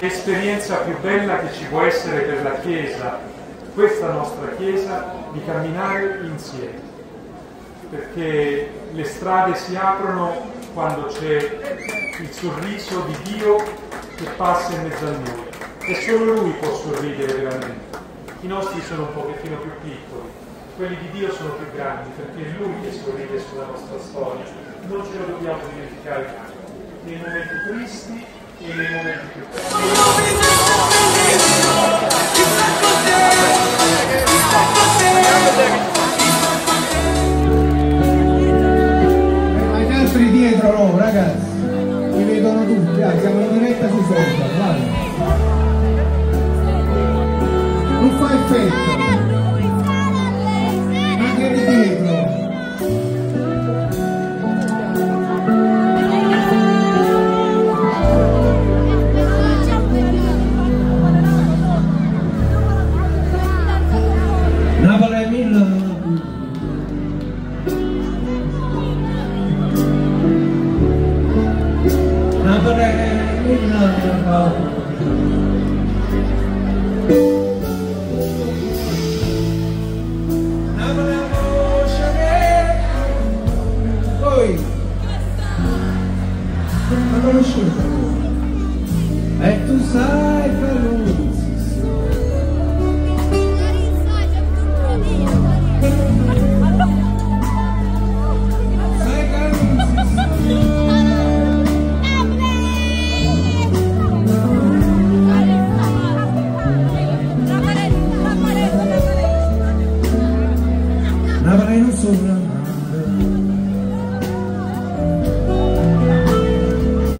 L'esperienza più bella che ci può essere per la Chiesa questa nostra Chiesa, di camminare insieme, perché le strade si aprono quando c'è il sorriso di Dio che passa in mezzo a noi e solo Lui può sorridere veramente. I nostri sono un pochettino più piccoli, quelli di Dio sono più grandi perché è Lui che sorride sulla nostra storia. Non ce lo dobbiamo dimenticare nei momenti tristi e nei momenti più belli. Ragazzi. Mi vedono tutti, dai, siamo in diretta sui social, vai. Non fa effetto. avrei la paura conosciuto e tu sai per lui